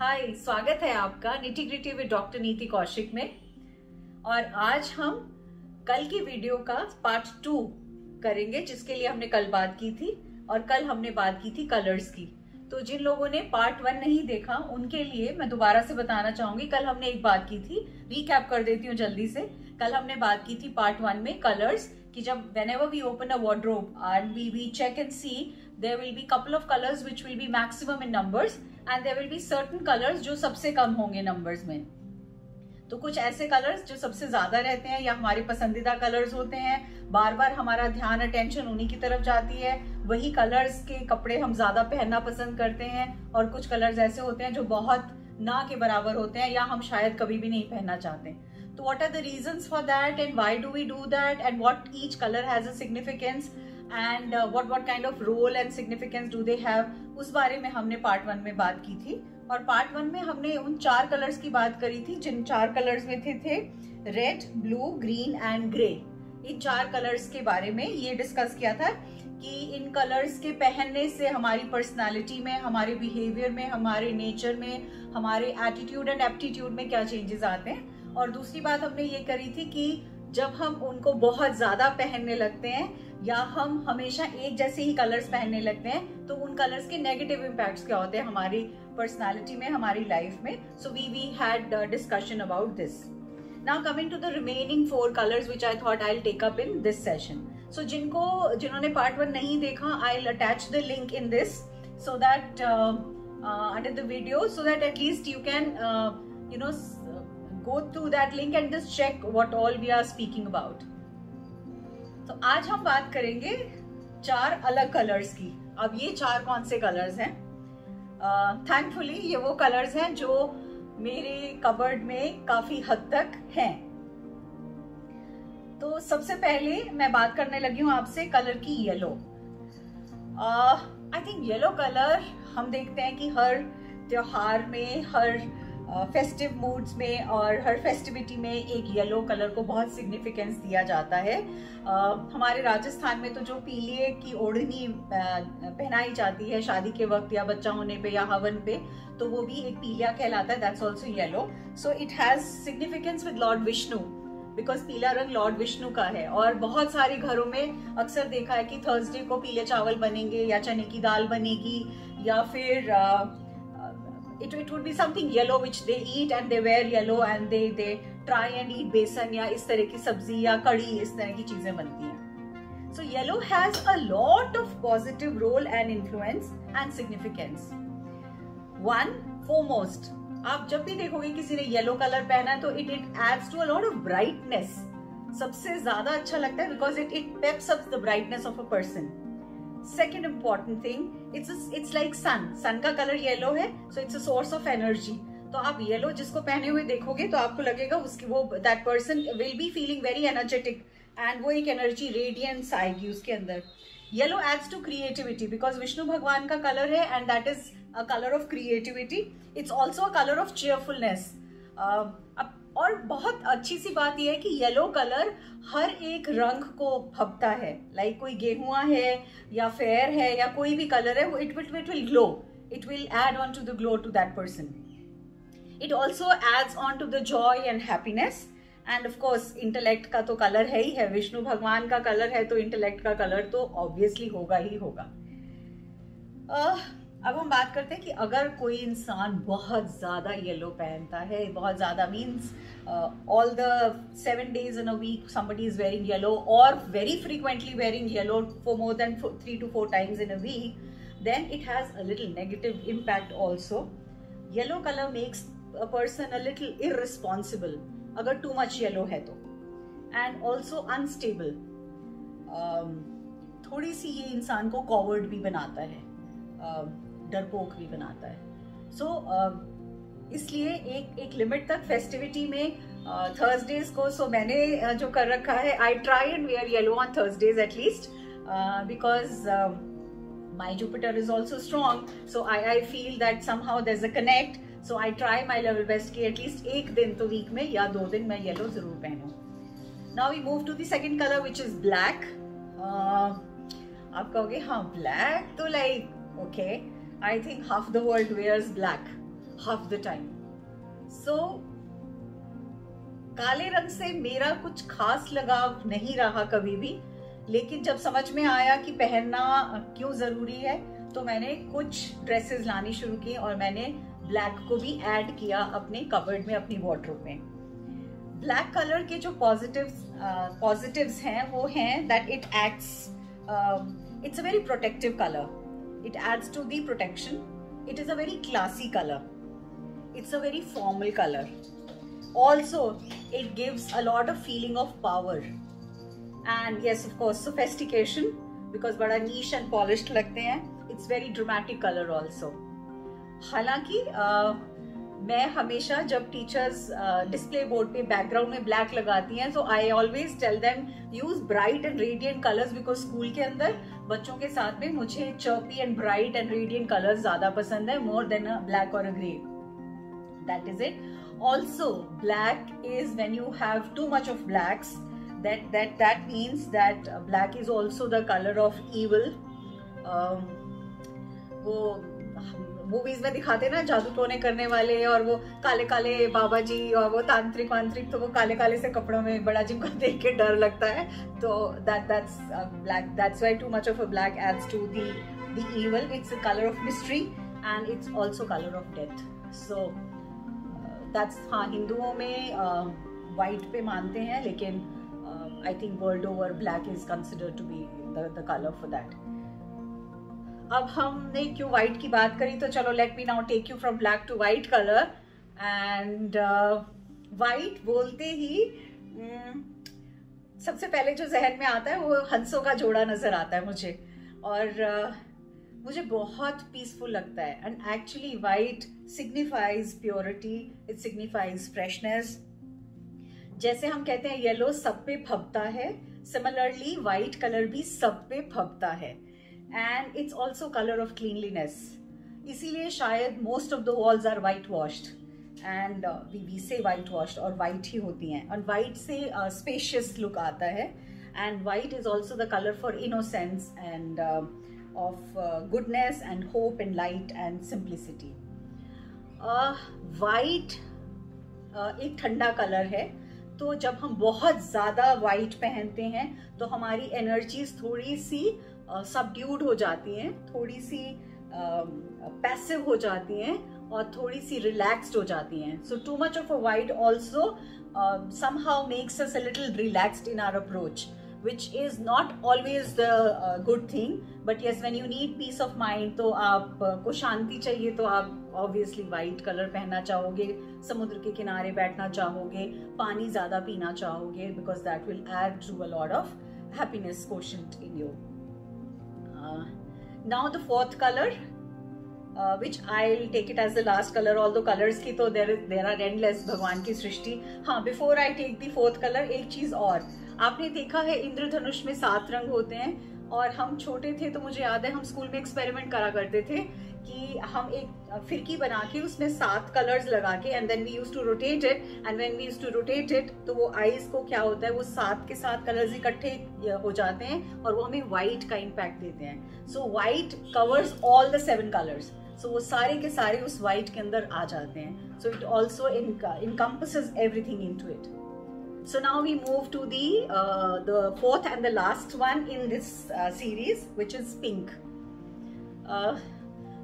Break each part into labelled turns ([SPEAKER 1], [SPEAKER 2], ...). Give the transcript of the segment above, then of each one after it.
[SPEAKER 1] हाय, स्वागत है आपका निटी ग्रिटी विद डॉक्टर नीति कौशिक में। और आज हम कल की वीडियो का पार्ट टू करेंगे, जिसके लिए हमने कल बात की थी और कल हमने बात की थी कलर्स की। तो जिन लोगों ने पार्ट वन नहीं देखा, उनके लिए मैं दोबारा से बताना चाहूँगी, कल हमने एक बात की थी रीकैप कर देती हूँ जल्दी से। कल हमने बात की थी पार्ट वन में कलर्स कि जब whenever we open a wardrobe and we we check and see there will be couple of colours which will be maximum in numbers and there will be certain colours जो सबसे कम होंगे numbers में। तो कुछ ऐसे कलर्स जो सबसे ज़्यादा रहते हैं या हमारे पसंदीदा कलर्स होते हैं बार बार हमारा ध्यान अटेंशन उन्हीं की तरफ़ जाती है। वही कलर्स के कपड़े हम ज़्यादा पहनना पसंद करते हैं और कुछ कलर्स ऐसे होते हैं जो बहुत ना के बराबर होते हैं या हम शायद कभी भी नहीं पहनना चाहते। तो what are the reason for that and why do we do that and what each colour has a significance and what what kind of role and significance do they have उस बारे में हमने पार्ट वन में बात की थी और part one में हमने उन चार कलर्स की बात करी थी, जिन चार कलर्स में थे थे red blue green and grey इन चार कलर्स के बारे में ये डिस्कस किया था कि इन कलर्स के पहनने से हमारी पर्सनालिटी में, हमारे बिहेवियर में, हमारे नेचर में, हमारे एटीट्यूड एंड एप्टीट्यूड में क्या चेंजेस आते हैं। और दूसरी बात हमने ये करी थी कि जब हम उनको बहुत ज़्यादा पहनने लगते हैं या हम हमेशा एक जैसे ही कलर्स पहनने लगते हैं तो उन कलर्स के नेगेटिव इम्पैक्ट्स क्या होते हैं हमारी पर्सनालिटी में, हमारी लाइफ में? So we we had discussion about this now coming to the remaining four colours which I thought I take up in this session so जिनको, जिन्होंने पार्ट वन नहीं देखा I attach the link in this so that under the video so that at least you can you know go through that link and just check what all we are speaking about. तो आज हम बात करेंगे चार अलग colours की। अब ये चार कौन से कलर्स हैं? थैंकफुली uh, ये वो कलर्स हैं जो मेरे कबर्ड में काफ़ी हद तक हैं। तो सबसे पहले मैं बात करने लगी हूँ आपसे कलर की yellow I think yellow colour हम देखते हैं कि हर त्योहार में हर फेस्टिव मूड्स में और हर फेस्टिविटी में एक येलो कलर को बहुत सिग्निफिकेंस दिया जाता है। हमारे राजस्थान में तो जो पीले की ओढ़नी पहनाई जाती है शादी के वक्त या बच्चा होने पे या हवन पे तो वो भी एक पीलिया कहलाता है that's also yellow so it has significance with Lord Vishnu because पीला रंग लॉर्ड विष्णु का है। और बहुत सारे घरों में अक्सर देखा है कि थर्सडे को पीले चावल बनेंगे या चने की दाल बनेगी या फिर uh, it, it would be something yellow which they eat and they wear yellow and they they try and eat besan या इस तरह की सब्ज़ी या कड़ी इस तरह की चीज़ें बनती हैं so yellow has a lot of positive role and influence and significance one foremost आप जब भी देखोगे किसी ने येलो कलर पहना है तो it it adds to a lot of brightness सबसे ज़्यादा अच्छा लगता है because it it peps up the brightness of a person second important thing it's it's like sun sun का कलर येलो है so it's a source of energy तो आप yellow जिसको पहने हुए देखोगे तो आपको लगेगा उसकी वो that person will be feeling very energetic and वो एक एनर्जी रेडियंस आएगी उसके अंदर. Yellow adds to creativity because Vishnu भगवान का कलर है and that is a colour of creativity it's also a colour of cheerfulness अब और बहुत अच्छी सी बात यह है कि येलो कलर हर एक रंग को फपता है। लाइक like कोई गेहुआ है या फेयर है या कोई भी कलर है वो it will it will glow it will add on to the glow to that person it also adds on to the joy and happiness and of course intellect का तो कलर है ही है। विष्णु भगवान का कलर है तो इंटेलेक्ट का colour तो ऑब्वियसली होगा ही होगा। Uh, अब हम बात करते हैं कि अगर कोई इंसान बहुत ज़्यादा येलो पहनता है बहुत ज़्यादा means all the seven days in a week somebody is wearing yellow और very frequently wearing yellow for more than three to four times in a week then it has a little negative impact also. Yellow color makes a person a little irresponsible अगर too much yellow है तो and also. Um, थोड़ी सी ये इंसान को coward भी बनाता है uh, डरपोक भी बनाता है। सो so, uh, इसलिए एक एक लिमिट तक फेस्टिविटी में थर्सडेज uh, को सो so मैंने uh, जो कर रखा है I try and wear yellow on Thursdays at least because my Jupiter is also strong so I I feel that somehow there a connect so I try my level best की at least एक दिन तो week में या दो दिन मैं yellow ज़रूर पहनू। Now we move to the colour which is black आप कहोगे हाँ ब्लैक तो like okay. I think half the world wears black. Half the time so काले रंग से मेरा कुछ खास लगाव नहीं रहा कभी भी, लेकिन जब समझ में आया कि पहनना क्यों ज़रूरी है तो मैंने कुछ ड्रेसेस लानी शुरू की और मैंने ब्लैक को भी ऐड किया अपने कवर्ड में, अपनी वार्ड्रोब में ब्लैक कलर के जो पॉजिटिव्स पॉजिटिव्स हैं, वो हैं that it acts it's a very protective colour it adds to the protection it is a very classy color it's a very formal color also it gives a lot of feeling of power and yes of course sophistication because बड़ा niche and polished लगते हैं it's very dramatic color also हालांकि मैं हमेशा जब teachers display board पे background में black लगाती हैं तो I always tell them use bright and radiant colours because school के अंदर बच्चों के साथ में मुझे chirpy and bright and radiant colours ज़्यादा पसंद है मोर देन अ ब्लैक और a grey that is it also black is when you have too much of blacks that that means that black is also the color of evil. Um, वो movies में दिखाते ना जादू टोने करने वाले और वो काले काले बाबा जी और वो तांत्रिक वांत्रिक तो वो काले काले से कपड़ों में बड़ा जिनको देख के डर लगता है। तो that that's black that's why too much of a black adds to the the evil it's colour of mystery and it's also colour of death so that's हाँ हिंदुओं में वाइट uh, पे मानते हैं लेकिन I think world over black is consider to be the colour for that अब हमने क्यों व्हाइट की बात करी? तो चलो let me now take you from black to white colour and white बोलते ही um, सबसे पहले जो जहन में आता है वो हंसों का जोड़ा नज़र आता है मुझे। और uh, मुझे बहुत पीसफुल लगता है। And actually white signifies purity it signifies freshness जैसे हम कहते हैं येलो सब पे फबता है। सिमिलरली वाइट कलर भी सब पे फबता है। And it's also colour of cleanliness इसीलिए शायद most of the walls are white washed and we we say white washed और वाइट ही होती हैं. और वाइट से स्पेशियस uh, लुक आता है. And white is also the colour for innocence and of goodness and hope and light and simplicity white एक ठंडा कलर है. तो जब हम बहुत ज़्यादा वाइट पहनते हैं तो हमारी एनर्जीज थोड़ी सी सबड्यूड हो जाती हैं, थोड़ी सी पैसिव हो जाती हैं और थोड़ी सी रिलैक्स्ड हो जाती हैं। So too much of a white also somehow makes us a little relaxed in our approach which is not always the good thing but yes when you need peace of mind तो आप को शांति चाहिए तो आप obviously white colour पहनना चाहोगे, समुद्र के किनारे बैठना चाहोगे, पानी ज़्यादा पीना चाहोगे because that will add to a lot of happiness question in your now the fourth colour which I take it as the last colour all the colours की तो there is there are endless भगवान की सृष्टि. हाँ before I take the fourth colour एक चीज़ और. आपने देखा है इंद्रधनुष में सात रंग होते हैं. और हम छोटे थे तो मुझे याद है, हम स्कूल में एक्सपेरिमेंट करा करते थे कि हम एक फिरकी बना के उसमें सात कलर्स लगा के and then we use to rotate it and when we use to rotate it तो वो आईज को क्या होता है, वो सात के सात कलर्स इकट्ठे हो जाते हैं और वो हमें व्हाइट का इम्पैक्ट देते हैं। So white covers all the seven colours so वो सारे के सारे उस व्हाइट के अंदर आ जाते हैं। So it also encompasses everything into it So now we move to the uh, the fourth and the last one in this uh, series, which is pink. Uh,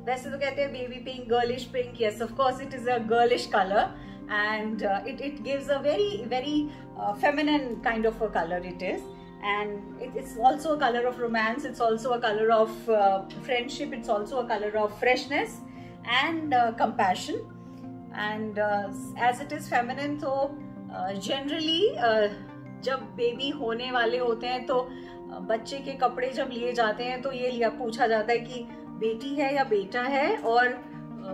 [SPEAKER 1] वैसे तो कहते हैं baby pink girlish pink yes of course it is a girlish colour and uh, it, it gives a very very uh, feminine kind of a color it is and it, it's also a color of romance it's also a color of uh, friendship it's also a color of freshness and uh, compassion and uh, as it is feminine तो generally uh, uh, जब baby होने वाले होते हैं तो बच्चे के कपड़े जब लिए जाते हैं तो ये लिया पूछा जाता है कि बेटी है या बेटा है? और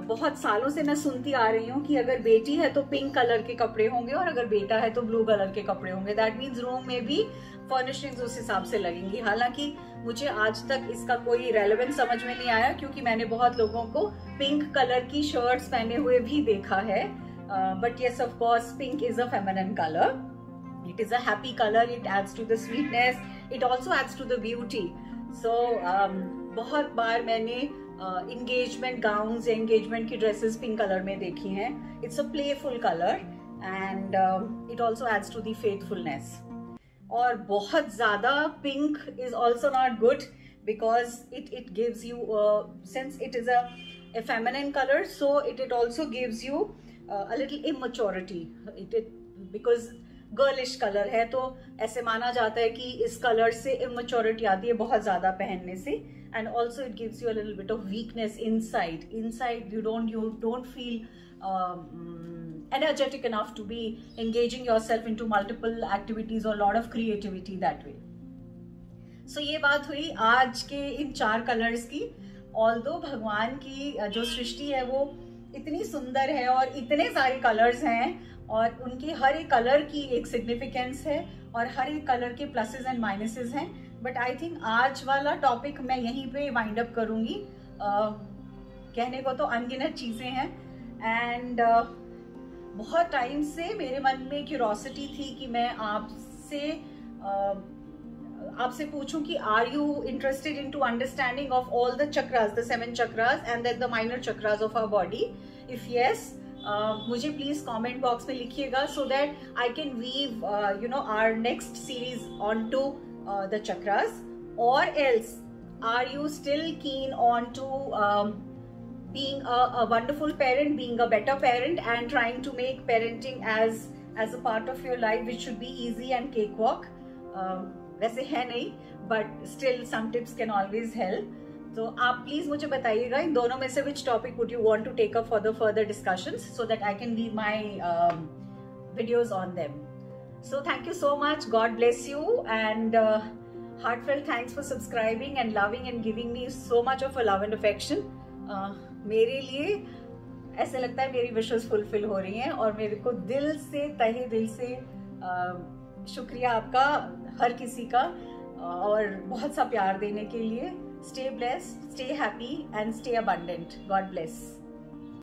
[SPEAKER 1] बहुत सालों से मैं सुनती आ रही हूँ कि अगर बेटी है तो पिंक कलर के कपड़े होंगे और अगर बेटा है तो ब्लू कलर के कपड़े होंगे। दैट मीन्स रूम में भी फर्निशिंग्स उस हिसाब से लगेंगी। हालाँकि मुझे आज तक इसका कोई रेलेवेंस समझ में नहीं आया क्योंकि मैंने बहुत लोगों को पिंक कलर की शर्ट्स पहने हुए भी देखा है। But yes of course pink is a feminine colour it is a happy colour it adds to the sweetness it also adds to the beauty so बहुत बार मैंने इंगेजमेंट गाउन एंगेजमेंट की ड्रेसेस पिंक कलर में देखी हैं. It's a playful colour and it also adds to the faithfulness और बहुत ज़्यादा pink is also not good because it it gives you since it is a feminine colour so it it also gives a little immaturity it it because girlish colour है तो ऐसे माना जाता है कि इस कलर से इमेच्योरिटी आती है बहुत ज़्यादा पहनने से. And also it gives you a bit of weakness inside inside you don't you don't feel energetic enough to be engaging yourself into multiple activities or lot of creativity that way. So ये बात हुई आज के इन चार colours की. All दो भगवान की जो सृष्टि है वो इतनी सुंदर है और इतने सारे कलर्स हैं और उनके हर एक कलर की एक सिग्निफिकेंस है और हर एक कलर के प्लसेस एंड माइनसेस हैं। बट आई थिंक आज वाला टॉपिक मैं यहीं पे वाइंड अप करूँगी। uh, कहने को तो अनगिनत चीज़ें हैं। एंड uh, बहुत टाइम से मेरे मन में क्यूरोसिटी थी कि मैं आपसे uh, आपसे पूछूँ कि are you interested in to understanding of all the chakras the seven chakras and then the minor chakras of our body if yes मुझे प्लीज़ कमेंट बॉक्स में लिखिएगा so that I can weave you know our next series on to the chakras और else are you still keen on to a wonderful parent, being a better parent, and trying to make parenting as as a part of your life, which should be easy and cakewalk. Um, वैसे है नहीं but still some tips can always help तो आप please मुझे बताइएगा इन दोनों में से which topic would you want to take up for the further discussion so that I can leave my videos on them so thank you so much God bless you and heartfelt thanks for subscribing and loving and giving me so much of a love and affection. Uh, मेरे लिए ऐसे लगता है मेरी विशेष fulfil हो रही हैं और मेरे को दिल से तहे दिल से uh, शुक्रिया आपका। हर किसी का, और बहुत सा प्यार देने के लिए। Stay blessed stay happy and stay abundant God bless